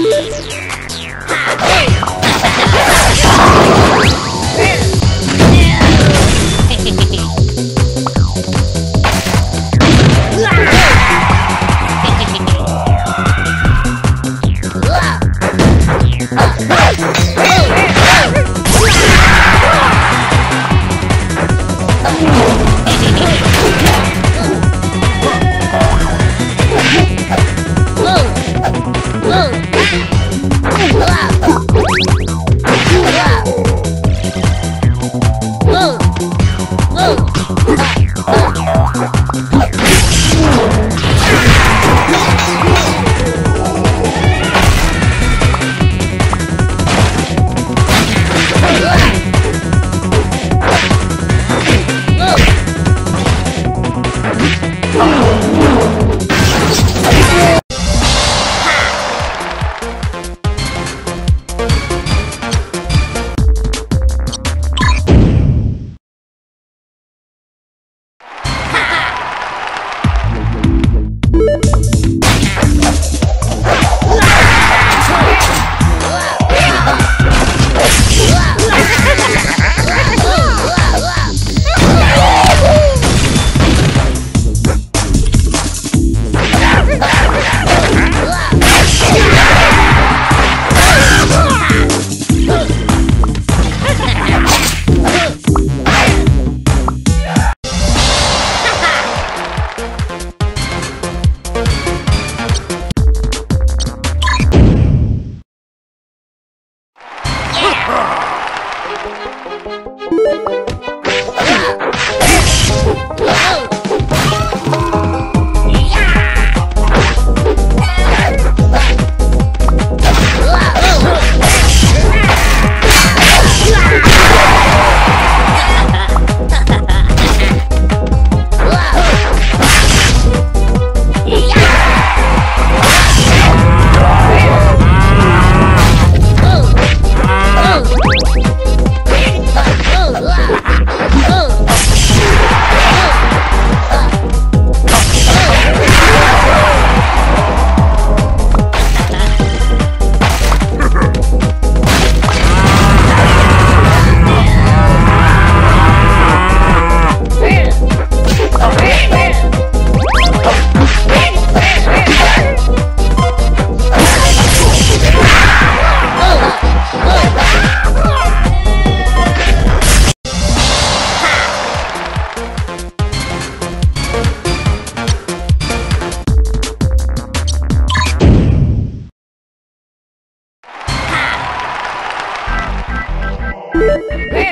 Ha! Hey! Oh! Hey!